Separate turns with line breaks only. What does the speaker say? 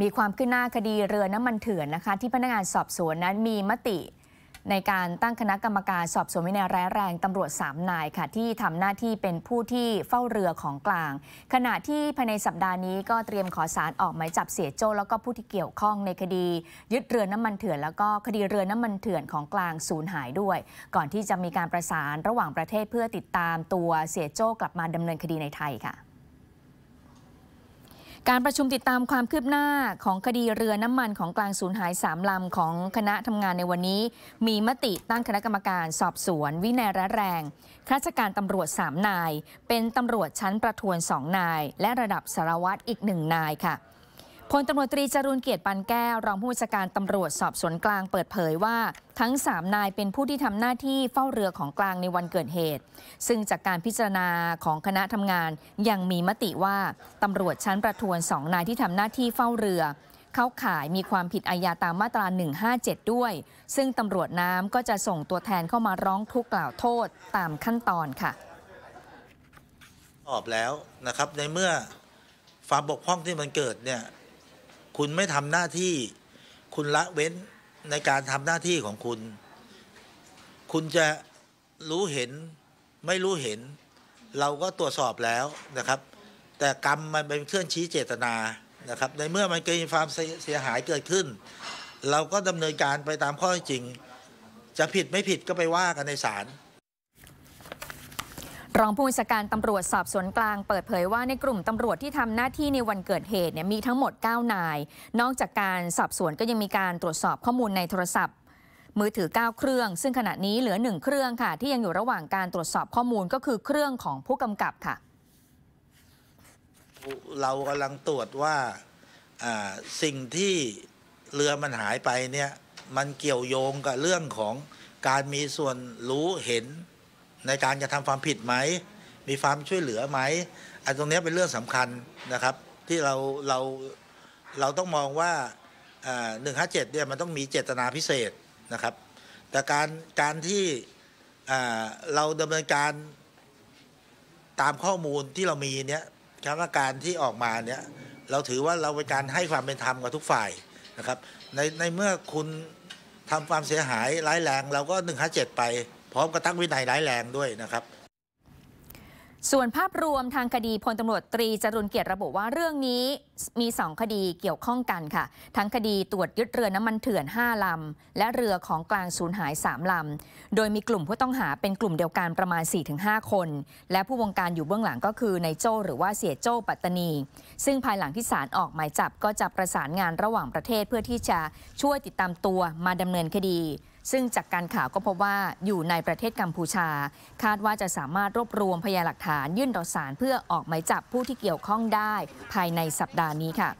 มีความขึ้นหน้าคดีเรือน้ำมันเถื่อนนะคะ ที่พนักงานสอบสวนนั้นมีมติ ในการตั้งคณะกรรมการสอบสวนวินัยร้ายแรงตำรวจ 3 นายค่ะ ที่ทำหน้าที่เป็นผู้ที่เฝ้าเรือของกลาง ขณะที่ภายในสัปดาห์นี้ก็เตรียมขอสารออกหมายจับเสียโจ้แล้วก็ผู้ที่เกี่ยวข้องในคดี ยึดเรือน้ำมันเถื่อน แล้วก็คดีเรือน้ำมันเถื่อนของกลางสูญหายด้วย ก่อนที่จะมีการประสานระหว่างประเทศเพื่อติดตามตัวเสียโจ้กลับมาดำเนินคดีในไทยค่ะ การประชุมติดตามความคืบหน้าของคดีเรือน้ำมันของกลางสูญหาย3ลำของคณะทำงานในวันนี้ มีมติตั้งคณะกรรมการสอบสวน วินัยร้ายแรงข้าราชการตำรวจ 3 นาย เป็นตำรวจชั้นประทวน 2 นาย และระดับสารวัตรอีก 1 นายค่ะ พลตำรวจตรีจรุนเกียรติปันแก้วรองผู้บัญชาการตำรวจสอบสวนกลางเปิดเผยว่าทั้ง 3 นายเป็นผู้ที่ทำหน้าที่เฝ้าเรือของกลางในวันเกิดเหตุ ซึ่งจากการพิจารณาของคณะทำงานยังมีมติว่าตำรวจชั้นประทวน 2 นายที่ทำหน้าที่เฝ้าเรือ เข้าข่ายมีความผิดอาญาตามมาตรา 157 ด้วย ซึ่งตำรวจน้ำก็จะส่งตัวแทนเข้ามาร้องทุกข์กล่าวโทษตามขั้นตอนค่ะ
ตอบแล้วนะครับในเมื่อความบกพร่องที่มันเกิดเนี่ย คุณไม่ทำหน้าที่ คุณละเว้นในการทำหน้าที่ของคุณ คุณจะรู้เห็นไม่รู้เห็น เราก็ตรวจสอบแล้วนะครับ แต่กรรมมันเป็นเครื่องชี้เจตนานะครับ ในเมื่อมันเกิดความเสียหายเกิดขึ้น เราก็ดำเนินการไปตามข้อจริง จะผิดไม่ผิดก็ไปว่ากันในศาล
รองผู้บัญชาการตำรวจสอบสวนกลางเปิดเผยว่าในกลุ่มตำรวจที่ทำหน้าที่ในวันเกิดเหตุเนี่ยมีทั้งหมด 9 นาย นอกจากการสอบสวนก็ยังมีการตรวจสอบข้อมูลในโทรศัพท์ มือถือ 9 เครื่อง ซึ่งขณะนี้เหลือ 1 เครื่องค่ะ ที่ยังอยู่ระหว่างการตรวจสอบข้อมูลก็คือเครื่องของผู้กำกับค่ะ
เรากำลังตรวจว่าสิ่งที่เรือมันหายไปเนี่ยมันเกี่ยวโยงกับเรื่องของการมีส่วนรู้เห็น ในการจะทำความผิดไหม มีความช่วยเหลือไหมอันตรงนี้เป็นเรื่องสำคัญนะครับ ที่เราเราเราต้องมองว่าหนึ่งห้าเจ็ดเนี่ยมันต้องมีเจตนาพิเศษนะครับ แต่การการที่เราดำเนินการตามข้อมูลที่เรามีเนี่ยคำว่าการที่ออกมาเนี่ยเราถือว่าเราเป็นการให้ความเป็นธรรมกับทุกฝ่ายนะครับในในเมื่อคุณทำความเสียหายร้ายแรงเราก็157ไป พร้อมกับตั้งวินัยร้ายแรงด้วยนะครับ
ส่วนภาพรวมทางคดีพลตำรวจตรีจรุนเกียรติระบุว่าเรื่องนี้มี 2 คดีเกี่ยวข้องกันค่ะ ทั้งคดีตรวจยึดเรือน้ำมันเถื่อน 5 ลำ และเรือของกลางสูญหาย 3 ลำ โดยมีกลุ่มผู้ต้องหาเป็นกลุ่มเดียวกันประมาณ 4-5 คน และผู้วงการอยู่เบื้องหลังก็คือนายโจหรือว่าเสียโจปัตตานี ซึ่งภายหลังที่ศาลออกหมายจับก็จะประสานงานระหว่างประเทศเพื่อที่จะช่วยติดตามตัวมาดำเนินคดี ซึ่งจากการข่าวก็พบว่าอยู่ในประเทศกัมพูชา คาดว่าจะสามารถรวบรวมพยานหลักฐานยื่นต่อศาลเพื่อออกหมายจับผู้ที่เกี่ยวข้องได้ ภายในสัปดาห์ห์นี้ค่ะ